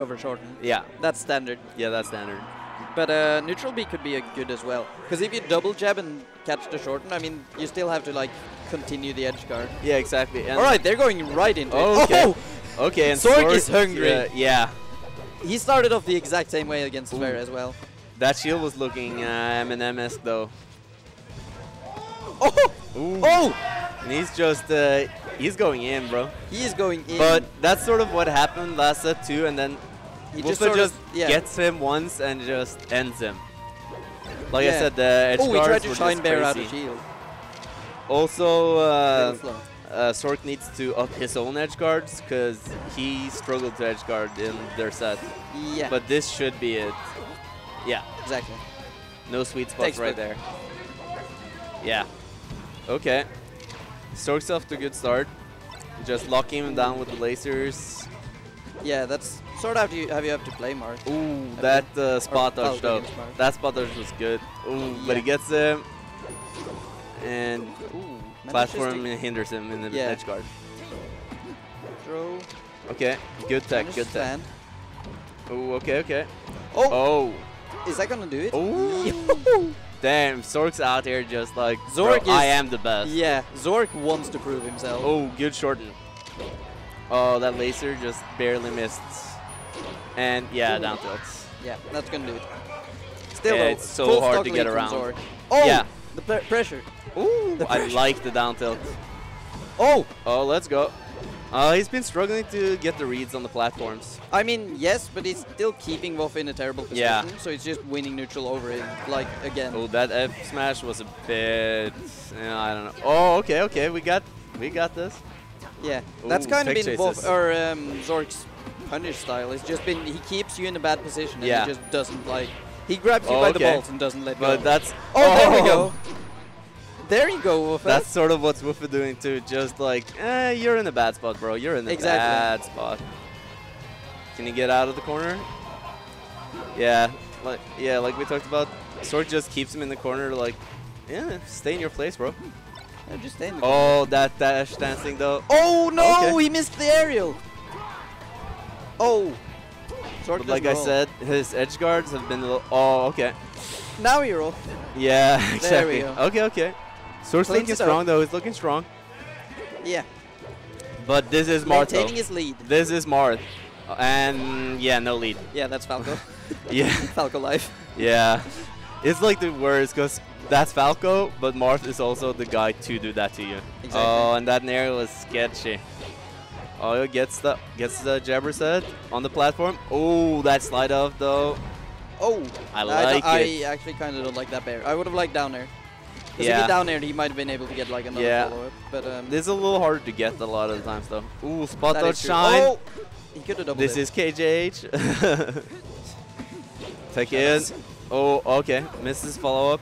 over shorten. Yeah, That's standard. yeah, that's standard. But uh, neutral B could be a good as well. Because if you double jab and catch the shorten, I mean, you still have to like continue the edge guard. Yeah, exactly. And All right, they're going right into Okay. it. Oh, Okay, and Zorc is hungry. uh, yeah, he started off the exact same way against Ooh. As well. that shield was looking uh, Eminem-esque though. Oh, Ooh. oh, And he's just, uh, he's going in, bro. he is going in. But that's sort of what happened last set too, and then he Voffe just just of, yeah. gets him once and just ends him. Like I said, the edge Oh, he guards tried to shine bear out of shield. Also, uh, uh, Zorc needs to up his own edge guards because he struggled to edge guard in their set. Yeah, But this should be it. Yeah, exactly. no sweet spots Takes right there. Yeah. Okay. Zorc's off to a good start. Just locking him down with the lasers. Yeah, that's sort of how you, how you have to play Mark. Ooh, that uh, spot dodge though. Is. That spot dodge was good. Ooh, but he gets him. And Ooh, platform hinders him in the Yeah. edge guard. throw. Okay, good tech, good tech. Ooh, okay, okay. Oh, Oh, is that gonna do it? oh. Damn, Zorc's out here just like, Zorc bro, I am the best. Yeah, Zorc wants to prove himself. Oh, good shorten. Oh, that laser just barely missed. And yeah, Ooh. down tilt. Yeah, that's gonna do it. Still, Yeah, though, it's so hard to get around. Oh, Yeah. the pre- pressure. Ooh, The I like the down tilt. Oh, Oh, let's go. Uh, he's been struggling to get the reads on the platforms. I mean, yes, but he's still keeping Wolf in a terrible position. Yeah. So it's just winning neutral over him, like again. Oh, that F smash was a bit. Yeah, I don't know. Oh, okay, okay, we got, we got this. Yeah, that's kind of been Wolf or um, Zorc's punish style. It's just been he keeps you in a bad position and Yeah. he just doesn't like. He grabs you Oh, by the balls and doesn't let But go. that's. oh, there we go. There you go, Wolf. That's sort of what's Voffe doing too. Just like, eh, you're in a bad spot, bro. You're in a Exactly. bad spot. Can you get out of the corner? Yeah, like yeah, like we talked about. Zorc just keeps him in the corner, like, yeah, stay in your place, bro. Yeah, just stay in the Oh, that dash dancing though. Oh no, Okay. he missed the aerial. Oh. But like I roll. said, his edge guards have been a little. Oh, okay. Now you roll. Yeah, There exactly. we go. Okay, okay. Zorc's Cleans looking it strong though. He's looking strong. Yeah. But this is Marth though. Maintaining his lead. This is Marth. And yeah, no lead. Yeah, that's Falco. Yeah. Falco life. Yeah, it's like the worst because that's Falco, but Marth is also the guy to do that to you. Exactly. Oh, and that Nair was sketchy. Oh, he gets the gets the jabber set on the platform. Oh, that slide off though. Oh. I like I it. actually kind of don't like that bear. I would have liked down air. 'Cause if Yeah. he down air, he might have been able to get like another Yeah. follow up. But um, This is a little harder to get a lot of the times though. Ooh, spot that dodge is true. shine. Oh, he could have doubled This it. is KJH. Take in. Oh, okay. Misses follow up.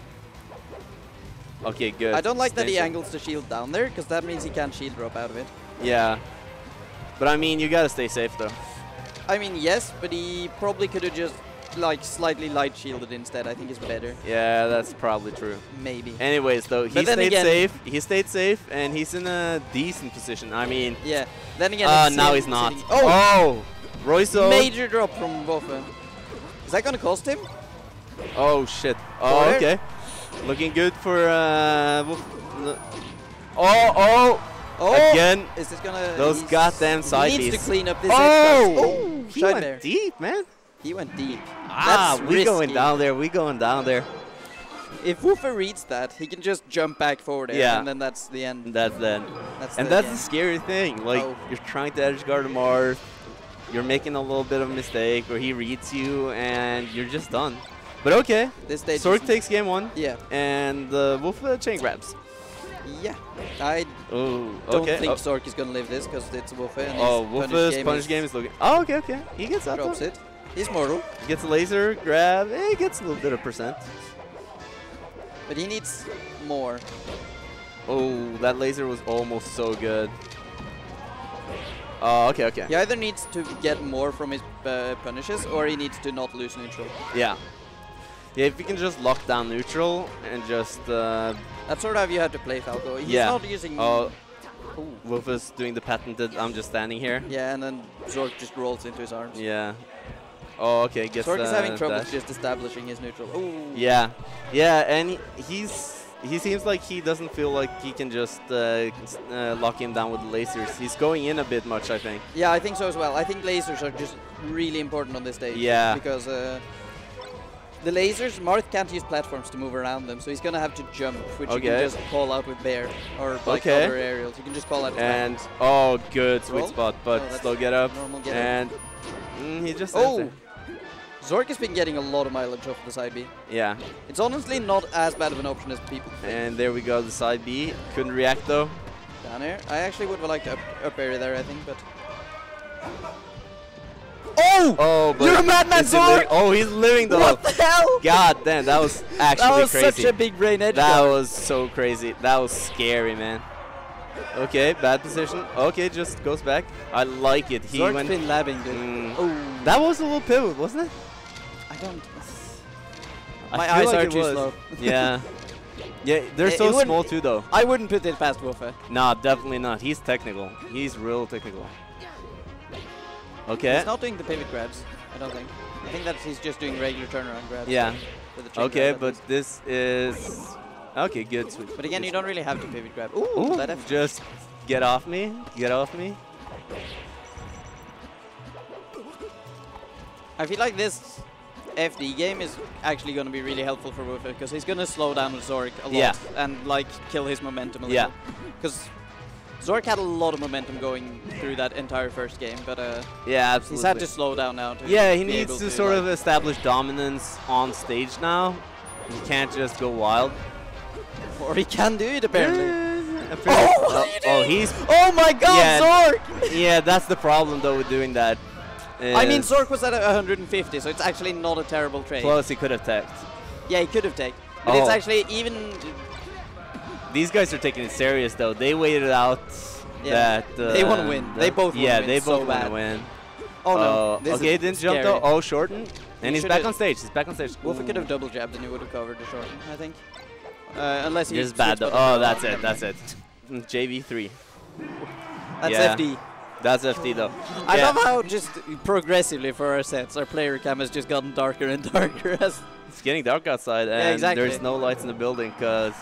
Okay, good. I don't like that he angles the shield down there because that means he can't shield drop out of it. Yeah. But I mean, you gotta stay safe though. I mean, yes, but he probably could have just like slightly light shielded instead. I think is better. Yeah, that's probably true. Maybe. Anyways, though, he stayed again- safe. He stayed safe, and he's in a decent position. I mean, Yeah. Then again. uh, now he's not. sitting- Oh, Oh, Royso. major drop from Voffe. Is that gonna cost him? Oh shit. Oh, Four. okay. Looking good for. Uh, oh, oh. Oh, Again. Is this gonna? Those goddamn side He needs Bs. to clean up this. Oh, edge oh, he went there. deep, man. He went deep. Ah, That's we going down there. We going down there. If Voffe reads that, he can just jump back forward there, Yeah. and then that's the end. That's then. That's And the that's game. the scary thing. Like Oh. you're trying to edge guard Marth, you're making a little bit of a mistake, or he reads you, and you're just done. But okay, this stage. Zorc takes game one, Yeah, and uh, Wolf uh, chain grabs. Yeah. I Oh, don't okay. think oh, Zorc is gonna live this because it's Voffe. And oh Wolf's game punish game is looking. Oh, okay, okay. He gets that. drops it. He's mortal, Gets a laser grab. Eh, he gets a little bit of percent. but he needs more. Oh, that laser was almost so good. Oh, okay, okay. He either needs to get more from his uh, punishes, or he needs to not lose neutral. Yeah. Yeah, if you can just lock down neutral and just uh, That's sort of how you have to play Falco. He's Yeah. not using. Oh, Ooh. Wolf is doing the patented. I'm just standing here. Yeah, and then Zorc just rolls into his arms. Yeah. Oh, okay. Gets Zorc is having trouble dash. just establishing his neutral. Ooh. Yeah, yeah, and he, he's he seems like he doesn't feel like he can just uh, uh, lock him down with lasers. He's going in a bit much, I think. Yeah, I think so as well. I think lasers are just really important on this stage. Yeah. Because uh, the lasers, Marth can't use platforms to move around them, so he's gonna have to jump, which you can just call out with Bear or like Okay. other aerials. You can just call out. with And oh, good sweet Roll? spot, Oh, but that's slow get up, get and mm, he just Oh! Zorc has been getting a lot of mileage off the side B. Yeah, It's honestly not as bad of an option as people think. and there we go, the side B. Couldn't react though. Down here. I actually would have liked up, up area there, I think, but. Oh! Oh, but You're a madman, he! Oh, he's living though. What the hell? God damn, that was actually that was crazy. such a big brain edge. That guard. was so crazy. That was scary, man. Okay, bad position. Okay, just goes back. I like it. He Zorc's went. been labbing, dude. Mm. Oh. That was a little pivot, wasn't it? I don't. I My eyes like are too was. slow. yeah. Yeah, they're It- so it small too, though. I wouldn't put it past Wolfe. Nah, definitely not. He's technical. He's real technical. Okay. He's not doing the pivot grabs, I don't think. I think that he's just doing regular turnaround grabs. Yeah. Okay, grab but this is okay. Good. Sweet. But again, you don't really have to pivot grab. Ooh, Ooh, that F just get off me. Get off me. I feel like this FD game is actually going to be really helpful for Wolfe because he's going to slow down Zorc a lot Yeah. and like kill his momentum a Yeah. little. Because Zorc had a lot of momentum going through that entire first game, but uh, Yeah, absolutely. he's had to slow down now. To Yeah, he needs able to sort like- of establish dominance on stage now. He can't just go wild. Or he can do it apparently. Apparently- Oh, you oh, he's Oh my god, Yeah. Zorc! yeah. That's the problem though with doing that. I mean, Zorc was at 150, so it's actually not a terrible trade. plus he could have teched. Yeah, he could have taken. But it's Oh. actually even. These guys are taking it serious though. They waited out Yeah, that. Uh, they wanna win. They both. Yeah, they so both want to win. Oh no. Uh, this okay, didn't jump though. Oh, shorten. And He he's back on stage. He's back on stage. Wolfe could have double jabbed and he would have covered the short, I think. Uh, unless he. This is bad though. Oh, that's it. That's it. Mm, JV3. That's Yeah. FD. That's FD though. I Yeah. love how just progressively for our sets, our player cam has just gotten darker and darker as. It's getting dark outside, and exactly. there's no lights in the building because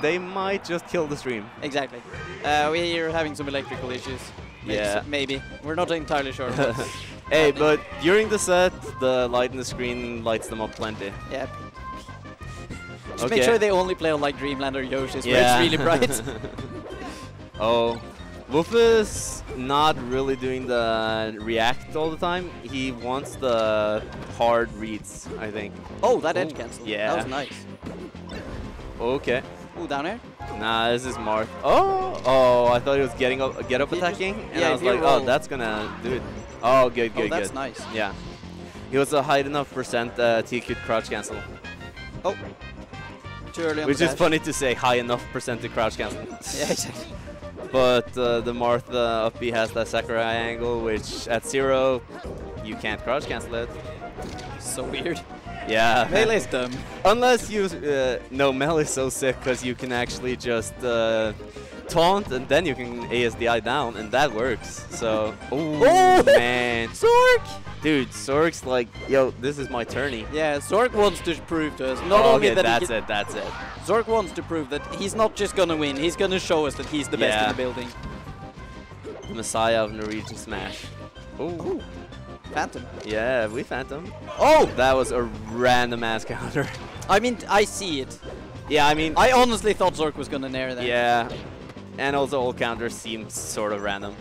they might just kill the stream. Exactly. Uh, we're having some electrical issues. Maybe- Yeah. Maybe. We're not entirely sure. hey, but during the set, the light in the screen lights them up plenty. yeah. Just Okay. make sure they only play on like Dreamland or Yoshi's where it's really bright. oh, Wolf is not really doing the react all the time. He wants the hard reads, I think. oh, that edge Ooh, cancel. yeah. That was nice. Okay. Ooh, down air. Nah, this is Marth. Oh, oh, I thought he was getting up, get up He just- attacking, and yeah, I was if you like, oh, that's gonna do it. Oh, good, Oh, good, that's good. nice. Yeah. He was a high enough percent uh, TQ crouch cancel, Oh. Too early on which the is dash. funny to say, high enough percent to crouch cancel. Yeah, exactly. But uh, the Martha up B has that Sakurai angle, which at zero, you can't crouch cancel it. So weird. Yeah. Melee's dumb. Unless you, uh, no, Mel is so sick because you can actually just uh, taunt and then you can ASDI down and that works. So, Oh! man. Zorc! Dude, Zorc's like, yo, this is my tourney. Yeah, Zorc wants to prove to us not Oh, only okay, that that's it, that's it. Zorc wants to prove that he's not just gonna win, he's gonna show us that he's the best in the building. The Messiah of Norwegian Smash. Ooh. Phantom. Yeah, we Phantom. Oh! That was a random ass counter. I mean, I see it. yeah, I mean, I honestly thought Zorc was gonna nair that. yeah. And also all counters seem sort of random.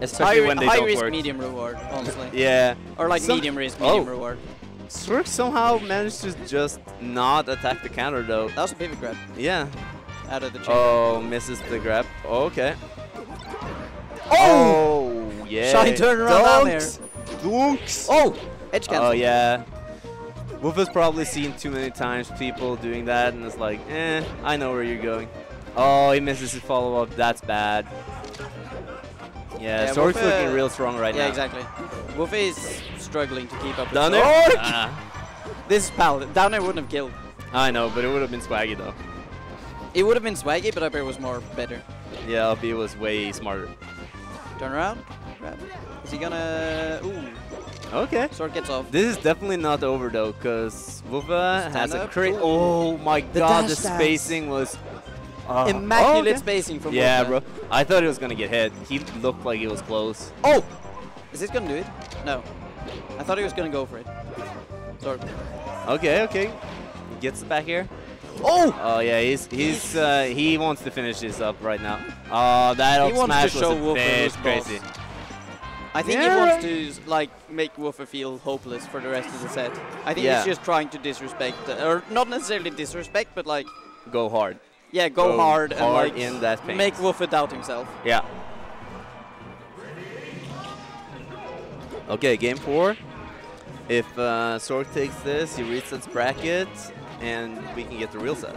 Especially high, when they high don't risk, work. medium reward, honestly. Yeah. Or like Some- medium risk, medium Oh. reward. Zorc somehow managed to just not attack the counter though. That was a pivot grab Yeah. out of the chain. Oh, misses the grab. Okay. Oh! yeah. Shine turnaround down there. Dunks. Dunks. Oh! Edge cancel. Oh yeah. Wolf has probably seen too many times people doing that and it's like, eh, I know where you're going. Oh, he misses his follow up. That's bad. Yeah, Yeah, Zorc's Wolf, uh, looking real strong right yeah, now. Yeah, exactly. Wolf is struggling to keep up with Down Zorc. there? Ah, This is pal. Downer wouldn't have killed. I know, but it would have been swaggy though. It would have been swaggy, but up air was more better. Yeah, LB was way smarter. Turn around. grab. Is he gonna... Ooh, Okay. Zorc gets off. This is definitely not over though, because Voffe has a up. crit. Oh my god, the dash dance. spacing was. Uh, Immaculate oh, okay. spacing from Yeah, bro. I thought he was gonna get hit. He looked like he was close. Oh! Is this gonna do it? No. I thought he was gonna go for it. Zorc. Okay, okay. He gets it back here. Oh! Oh yeah, he's he's uh, he wants to finish this up right now. Oh, that up smash to was a bit crazy. boss. I think Yeah, he wants to like make Voffe feel hopeless for the rest of the set. I think Yeah. he's just trying to disrespect, uh, or not necessarily disrespect, but like, Go hard. Yeah, go, Go hard, and like in that paint. make Voffe doubt himself. Yeah. Okay, game four. If uh, Zorc takes this, he resets bracket, and we can get the real set.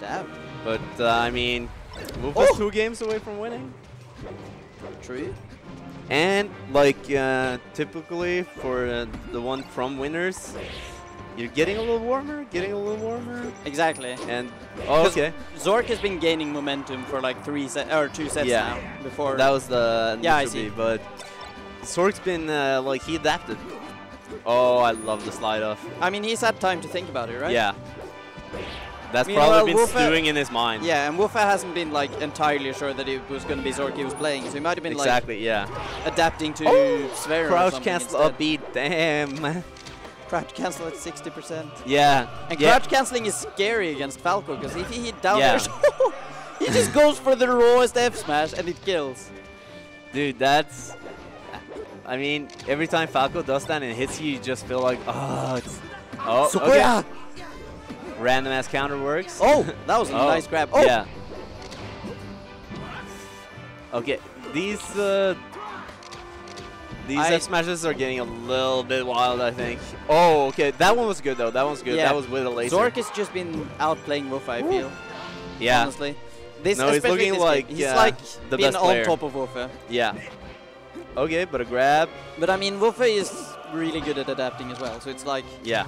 Damn. But uh, I mean, Voffe's Oh! two games away from winning. True. And like uh, typically for uh, the one from winners, you're getting a little warmer, getting a little warmer, Exactly. and oh, okay, Zorc has been gaining momentum for like three set or two sets Yeah. now. Before that was the Yeah, I see. But Zorc's been uh, like he adapted. Oh, I love the slide off. I mean, he's had time to think about it, right? Yeah. That's Meanwhile, probably been Voffe- stewing in his mind. Yeah, and Voffe hasn't been like entirely sure that it was going to be Zorc he was playing, so he might have been exactly. yeah. adapting to Oh, Sverre Crouch cancel instead. up beat. Damn. Crouch cancel at 60%. yeah. And yeah. crouch canceling is scary against Falco because if he hit down Yeah. there, he just goes for the rawest F smash and it kills. Dude, that's. I mean, every time Falco does that and hits you, you just feel like, oh, it's. Oh, okay. Sokoya! Random ass counter works. Oh, that was a Oh, nice grab. Oh, Yeah. Okay, these uh, these I- F smashes are getting a little bit wild, I think. Oh, okay, that one was good though. That one's good. Yeah. That was with a laser. Zorc has just been outplaying Voffe, I feel. yeah, Honestly. This, No, he's especially looking like, game, he's uh, like the best on player. top of Voffe. yeah. Okay, but a grab. But I mean, Voffe is really good at adapting as well, so it's like Yeah.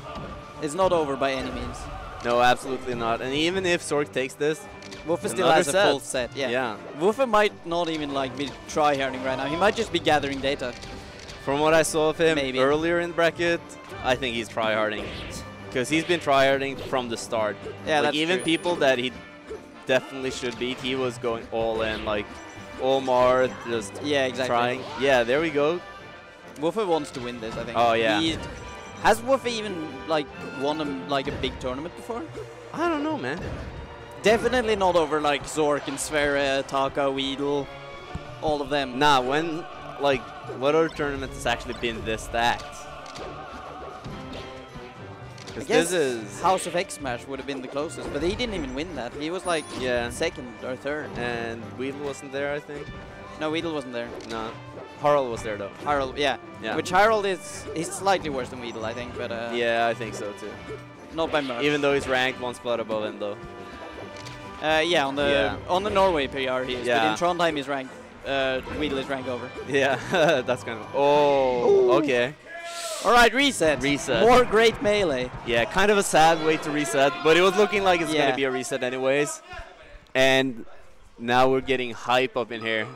it's not over by any means. No, absolutely not. And even if Zorc takes this, Voffe still has a set. full set. Yeah. yeah. Might not even like be try-harding right now. He might just be gathering data. From what I saw of him Maybe. earlier in bracket, I think he's tryharding. Because he's been tryharding from the start. Yeah, like even true. people that he definitely should beat, he was going all in. Like Omar just Yeah, exactly. trying. Yeah, there we go. Voffe wants to win this, I think. Oh, yeah. He, has Voffe even like won a, like a big tournament before? I don't know, man. Definitely not over like Zorc and Sverre, Taka, Weedle, all of them. Nah, when like what other tournament has actually been this stacked? I 'Cause guess this is House of X Smash would have been the closest, but he didn't even win that. He was like yeah, second or third. and Weedle wasn't there, I think. No, Weedle wasn't there. No, Harl was there though. Harold, yeah. Yeah. Which Harold is he's slightly worse than Weedle, I think, but uh, yeah, I think so too. not by much. Even though he's ranked one spot above him though. uh, yeah, on the Yeah. on the Norway PR he is, Yeah. but in Trondheim he's ranked. Uh, Weedle is ranked over. Yeah, that's kind of. Oh, Ooh. okay. All right, reset. Reset. More great melee. Yeah, kind of a sad way to reset, but it was looking like it's Yeah. gonna be a reset anyways. And now we're getting hype up in here.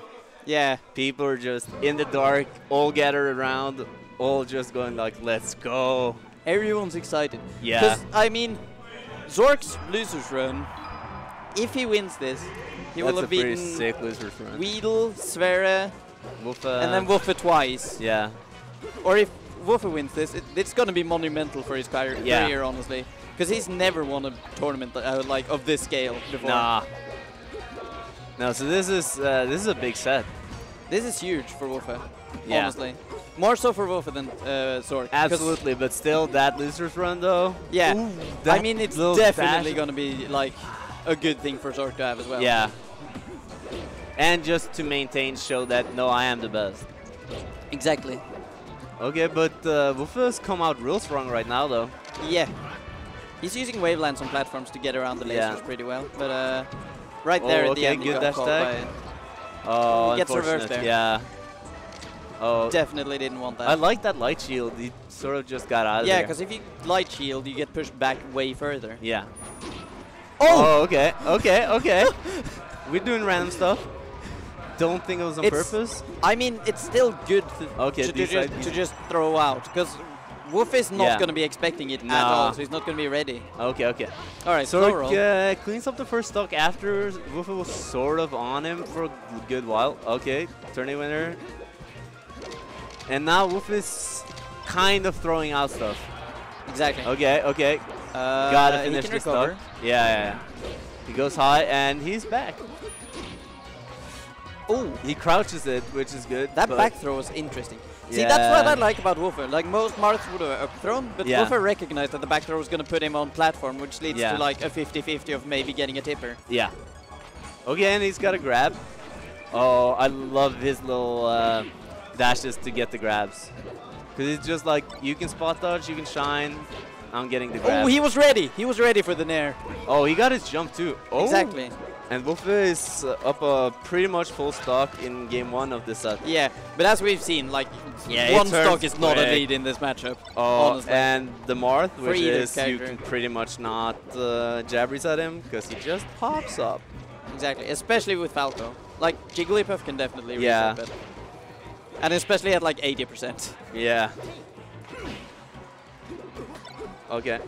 Yeah, People are just in the dark, all gathered around, all just going like, "Let's go!" everyone's excited. Yeah. Because I mean, Zorc's losers run. If he wins this, he will That's have beaten sick losers run. Weedle, Sverre, Voffe. and then Voffe twice. Yeah, Or if Voffe wins this, it, it's going to be monumental for his career, Yeah. career honestly. Because he's never won a tournament uh, like of this scale before. nah. No, so this is uh, this is a big set. This is huge for Voffe, Yeah. honestly. More so for Voffe than uh, Zorc. Absolutely, but still that losers run though. Yeah. Ooh, I mean, it's definitely going to be like a good thing for Zorc to have as well. Yeah. And just to maintain, show that no, I am the best. Exactly. Okay, but uh, Voffe's come out real strong right now though. Yeah. He's using wavelands on platforms to get around the lasers Yeah. pretty well, but uh, right Oh, there at the okay, end, he good got dash caught tag. by- Oh, He gets reversed there. Yeah. Oh, Definitely didn't want that. I like that light shield. He sort of just got out of yeah, there. because if you light shield, you get pushed back way further. Yeah. Oh! Oh, okay, okay, okay. We're doing random stuff. Don't think it was on It's- purpose. I mean, it's still good to, Okay, to, to, just, to just throw out because Wolf is not Yeah. going to be expecting it at all, so he's not going to be ready. Okay, okay. All right, so uh, cleans up the first stock after Voffe was sort of on him for a good while. Okay, turning winner. And now Woof is kind of throwing out stuff. Exactly. Okay, okay. Uh, Gotta finish recover. stock. Yeah, yeah, yeah. He goes high and he's back. Oh, He crouches it, which is good. that back throw was interesting. See, that's what I like about Voffe. Like most Marths would have up thrown, but Yeah. Voffe recognized that the back throw was going to put him on platform, which leads Yeah. to like a 50-50 of maybe getting a tipper. Yeah. Okay, and he's got a grab. Oh, I love his little uh, dashes to get the grabs. Because it's just like, you can spot dodge, you can shine. I'm getting the grab. Oh, he was ready. He was ready for the nair. Oh, he got his jump too. Oh. Exactly. And Wolfe is uh, up uh, pretty much full stock in game one of this set. Yeah, but as we've seen, like Yeah, one stock is not a lead in this matchup. Oh, honestly. and the Marth, which is you can pretty much not uh, jab reset him because he just pops up. Exactly, especially with Falco. Like Jigglypuff can definitely Yeah. reset it. And especially at like 80%. Yeah. Okay.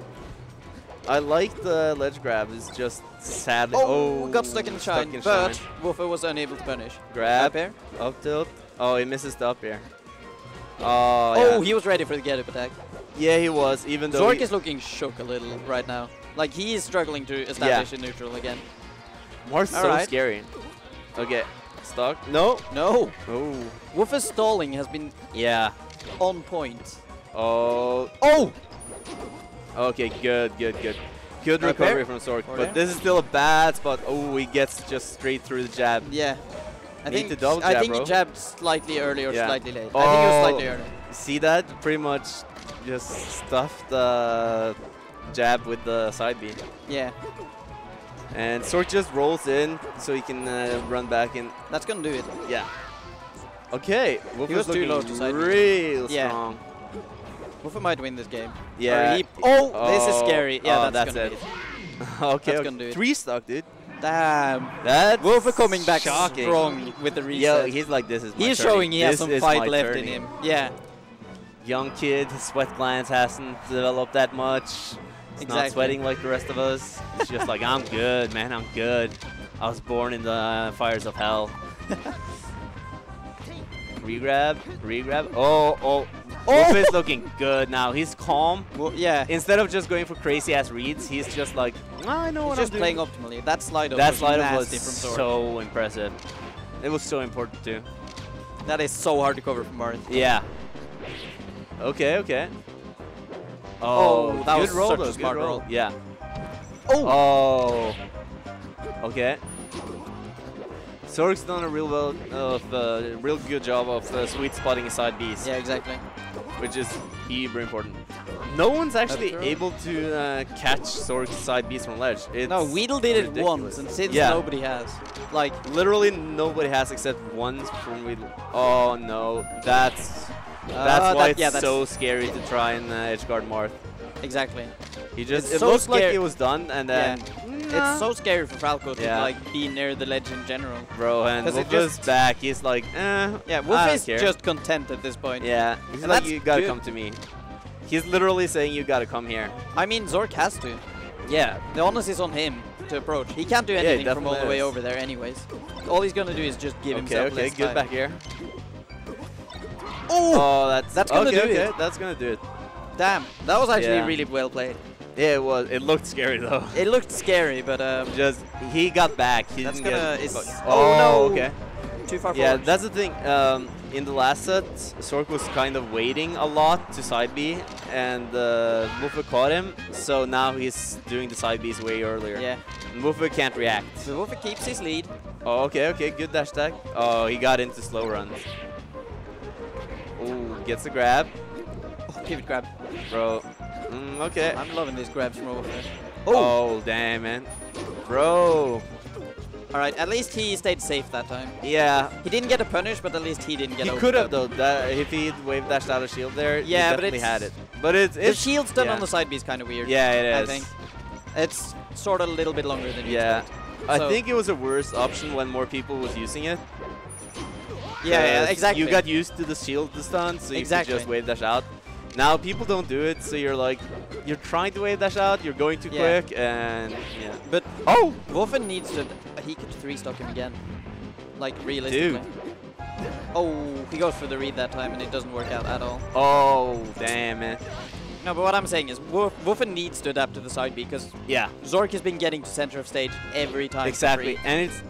I like the ledge grab. It's just sad. Oh, oh got stuck in shine, in but shine. Voffe was unable to punish. grab Up air. up tilt. Oh, he misses the up air. Oh, Oh, he was ready for the get up attack. yeah, he was. Even though Zorc is looking shook a little right now. Like he is struggling to establish a neutral again. Marth's so Alright. scary. Okay, stuck. No. No, Oh. Voffe's stalling has been Yeah. on point. Oh. Oh! Okay, good, good, good. Good recovery from Zorc, but there. this is still a bad spot. Oh, he gets just straight through the jab. Yeah. I Need think double I think bro. he jabbed slightly early or Yeah. slightly late. I think it was Oh. slightly early. See that? Pretty much just stuffed the jab with the side B. Yeah, And Zorc just rolls in so he can uh, run back in. that's gonna do it. Yeah. Okay, Wolf He was too low to side real Yeah. strong. Voffe might win this game. Yeah. he- oh, this is Oh, scary. Yeah, oh, that's, that's it. it. okay, That's okay. gonna do it. three stock, dude. Damn. That's Voffe coming back shocking. strong with the Yo, Yeah, he's like, this is He's turning. showing he has some fight left turning. in him. Yeah, Young kid, his sweat glands hasn't developed that much. He's not sweating like the rest of us. He's just like, I'm good, man, I'm good. I was born in the uh, fires of hell. Regrab, regrab. Oh, oh. Wolf is looking good now. He's calm. well, yeah. Instead of just going for crazy ass reads, he's just like, "Ah, I know He's what just I'm playing doing. optimally. That slide up that was slide up was from so impressive. It was so important too. That is so hard to cover from Marth. Yeah. Okay, okay. Oh, that good was roll such a smart roll. roll. Yeah. Oh! Oh. Okay. Zorc's done a real well of uh, real good job of uh, sweet spotting his side Bs, Yeah, exactly. which is uber important. No one's actually able to uh, catch Zorc's side Bs from ledge. It's No, Weedle did it once, and since Yeah. nobody has. Like, Literally nobody has except one from Weedle. Oh no, that's that's uh, why that- it's yeah, that's so scary to try and uh, edge guard Marth. exactly. He just It's it so looks like scary. it was done and then It's so scary for Falco to Yeah. like be near the ledge in general. bro and 'Cause it Wolf is just- back. He's like, eh. Yeah, I Wolf don't is care. just content at this point. yeah. He's And like, you gotta good. come to me. He's literally saying you gotta come here. I mean, Zork has to. Yeah. The onus is on him to approach. He can't do Yeah, anything from all the definitely way is. over there anyways. All he's gonna do is just give Okay, himself okay, less good time. back here. Oh! Oh, that's That's gonna okay, do okay, it. That's gonna do it. Damn, that was actually Yeah. really well played. Yeah, it was. It looked scary though. It looked scary, but um, Just he got back. He That's gonna- get. it's- but- oh, no. Okay. too far Yeah, forward. that's the thing. Um, in the last set, Zorc was kind of waiting a lot to side B, and uh, Muffa caught him. So now he's doing the side Bs way earlier. Yeah, And Muffa can't react. So Wolf keeps his lead. Oh, okay, okay, good dash tag. Oh, he got into slow runs. Oh, gets the grab, Oh, give it grab. bro. Mm, okay. I'm loving these grabs from Wolf. Oh. damn, man. Bro. All right, at least he stayed safe that time. Yeah. He didn't get a punish, but at least he didn't get He over could have though. That if he wave dashed out of shield there, Yeah, but definitely it's- had it. But it's The it's shield's done yeah. on the side B is kind of weird. Yeah, it I is. think. It's sort of a little bit longer than you Yeah. expect. I So- think it was a worse option when more people was using it. Yeah, yeah, 'Cause exactly. You got used to the shield the stun, so you Exactly. could just wave dash out. Now people don't do it, so you're like, you're trying to wave dash out, you're going too Yeah. quick, and yeah. But Oh, Wolfen needs to. He could three stock him again. Like realistically. Dude. Oh, he goes for the read that time and it doesn't work out at all. oh, damn it. No, but what I'm saying is Wolf, Wolfen needs to adapt to the side B because Yeah, Zorc has been getting to center of stage every time. exactly. And it's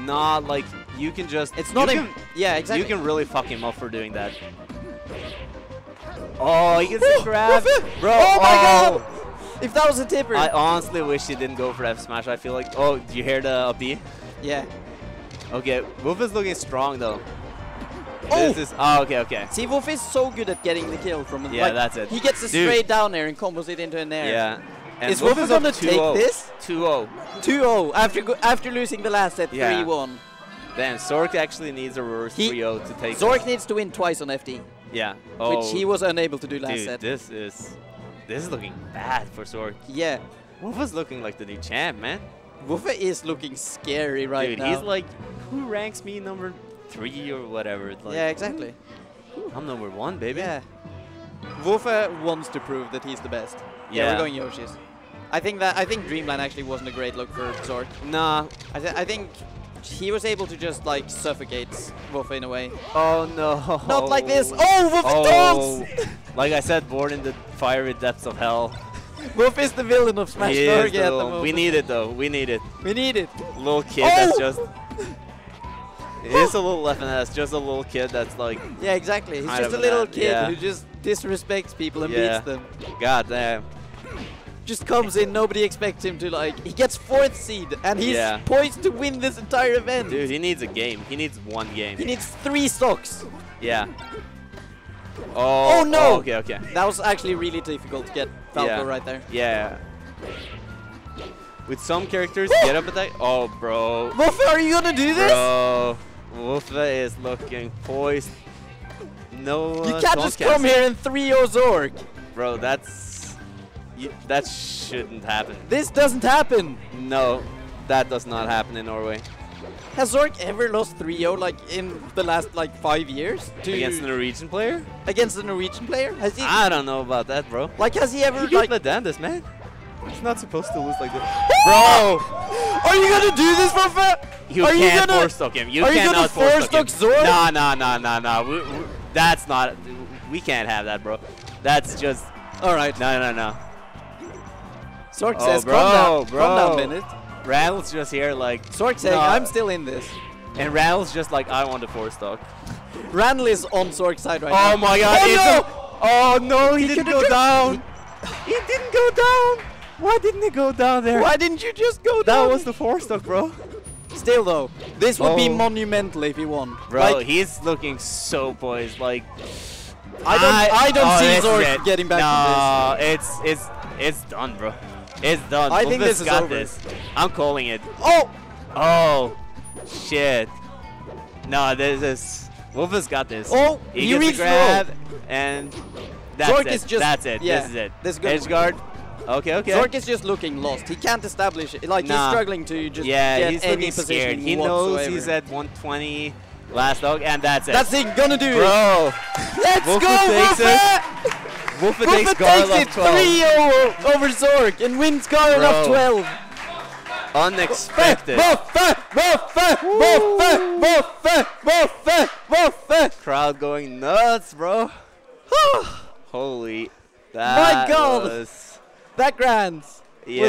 not like you can just. It's not can- Yeah, exactly. You can really fuck him up for doing that. Oh, he gets a grab, bro. Oh my oh. god! If that was a tipper. I honestly wish he didn't go for F smash. I feel like. Oh, do you hear the up B? yeah. Okay, Wolf is looking strong though. Oh! This is. Oh, okay, okay. See, Wolf is so good at getting the kill from. Yeah, like, that's it. He gets a Dude. straight down air and combos it into an air. Yeah. And Is Wolf up gonna take oh. this? 2-0. 2-0 after after losing the last set 3-1. Damn, Zorc actually needs a reverse He- 3-0 to take Zorc this. needs to win twice on FD, Yeah. Oh, which he oh, was unable to do last dude, set. this is this is looking bad for Zorc. Yeah. Wolf is looking like the new champ, man. Wolfe is looking scary right dude, now. he's like, who ranks me number three or whatever? Like, yeah, exactly. I'm number one, baby. Yeah. Wolfe wants to prove that he's the best. Yeah, Yeah. we're going Yoshi's. I think that I think Dreamland actually wasn't a great look for Zorc. Nah. I, th I think he was able to just like suffocate Wolf in a way. Oh no. Not like this. Oh, Wolfe Oh, like I said, born in the fiery depths of hell. Wolf is the villain of Smash the at the moment. we need it though. We need it. We need it. Little kid Oh! that's just. He's a little left ass, just a little kid that's like, Yeah, exactly. He's just a little kid yeah. who just disrespects people and Yeah. beats them. god damn. Just comes in, nobody expects him to like. He gets fourth seed and he's Yeah. poised to win this entire event. Dude, he needs a game. He needs one game. He needs three stocks. Yeah. Oh, Oh, no! okay, okay. That was actually really difficult to get Falco Yeah. right there. Yeah. With some characters, get up attack. Oh, bro. Wolfe, are you gonna do this? Bro. Wolfe is looking poised. No. you can't just come here and 3-0 Zorc. Bro, that's. You, that shouldn't happen. This doesn't happen. No, that does not happen in Norway. Has Zorc ever lost 3-0 like in the last like five years? To Against a Norwegian player? against a Norwegian player? Has he I don't know about that, bro. like has he ever You like can't this, man. He's not supposed to lose like this. Bro! Are you gonna do this, Wolfe? You are you can't gonna force stock him. You are you gonna force force stock stock. Zorc? Nah, nah, nah, nah, nah. We, we, that's not. We can't have that, bro. That's just. All right. No, no, no. Zorc Oh, says, bro, calm down, bro. calm down, minute. Randall's just here, like. Zorc saying. I'm still in this. And Randall's just like, I want the four stock. Randall is on Zorc's side right oh now. Oh my god. Oh no! oh no, he, He didn't go just- down. He, didn't go down. Why didn't he go down there? Why didn't you just go That was the four stock, bro. Still though, this would be Oh. monumental if he won. Bro, Like, he's looking so poised. Like I don't, I, don't oh, see this Zorc getting back no, it's it's it's done, bro. It's done. I think this is got over. this. I'm calling it. Oh! Oh, shit. No, this is Wolfus got this. Oh, he, he gets a grab, and that's Zorc it. is just- that's it. yeah, this is it. this is good. Edge guard. Okay, okay. Zorc is just looking lost. He can't establish it. Like, he's struggling to just yeah, get he's any looking position scared. He knows he's at 120 last dog, and that's it. That's it, gonna do it. Bro, Let's Wolfe go, takes Wolfe! Wolf Wolfe takes takes it 12. 3-0 over Zorc and wins Garelaf Bro. 12. Unexpected. Crowd going nuts, bro. Holy. That God. was- Backgrounds. Yeah.